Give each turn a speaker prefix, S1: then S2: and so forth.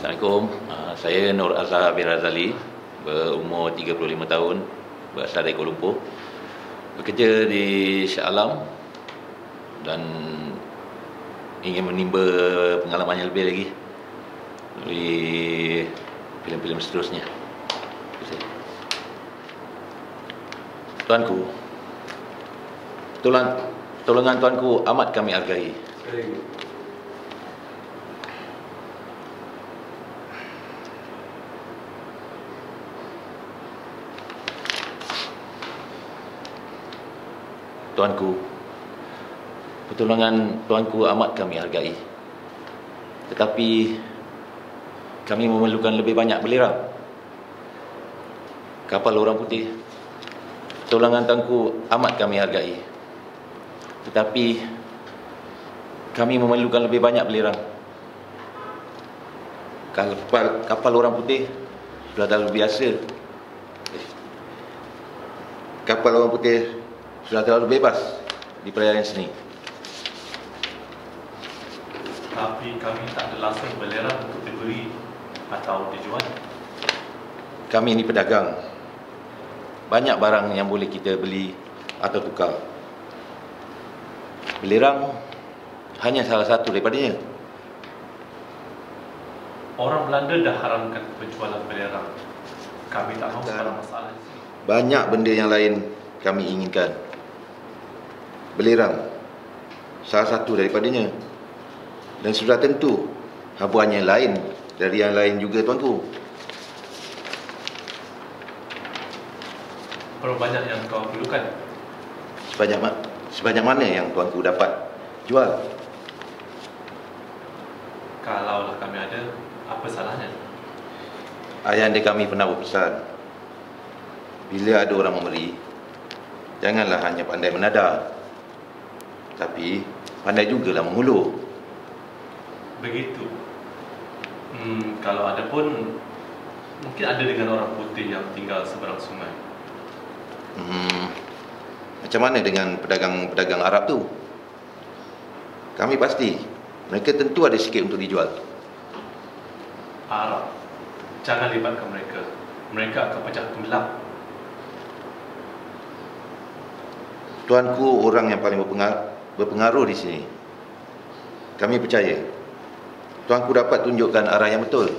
S1: Assalamualaikum. Uh, saya Nur Azhar bin Razali, berumur 35 tahun, berasal dari Kuala Lumpur. Bekerja di Shah Alam dan ingin menimba pengalaman yang lebih lagi di filem-filem seterusnya. Tuanku, tolong, tolongan tuanku amat kami hargai. Tuanku, pertolongan tuanku amat kami hargai. Tetapi kami memerlukan lebih banyak belerang. Kapal orang putih, pertolongan tuanku amat kami hargai. Tetapi kami memerlukan lebih banyak belerang. Kapal, kapal orang putih sudah terlalu biasa. Kapal orang putih sudah terlalu bebas di perairan sini.
S2: Tapi kami tak ada langsung belerang untuk diberi atau dijual.
S1: Kami ini pedagang. Banyak barang yang boleh kita beli atau tukar. Belerang hanya salah satu daripadanya.
S2: Orang Belanda dah haramkan penjualan belerang. Kami tak mahu sebarang masalah.
S1: Banyak benda yang lain kami inginkan. Belerang salah satu daripadanya. Dan sudah tentu habuannya lain dari yang lain juga tuanku.
S2: Berapa banyak yang kau perlukan?
S1: Sebanyak sebanyak mana yang tuanku dapat jual?
S2: Kalaulah kami ada, apa salahnya?
S1: Ayahanda kami pernah berpesan Bila ada orang memberi Janganlah hanya pandai menada Tapi Pandai jugalah mengulur
S2: Begitu. Hmm, kalau ada pun mungkin ada dengan orang putih yang tinggal seberang sungai.
S1: hmm, Macam mana dengan pedagang-pedagang Arab tu Kami pasti Mereka tentu ada sikit untuk dijual
S2: Arab. Jangan libatkan mereka. Mereka akan pecah tenggelam.
S1: Tuanku orang yang paling berpengaruh, berpengaruh di sini. Kami percaya Tuanku dapat tunjukkan arah yang betul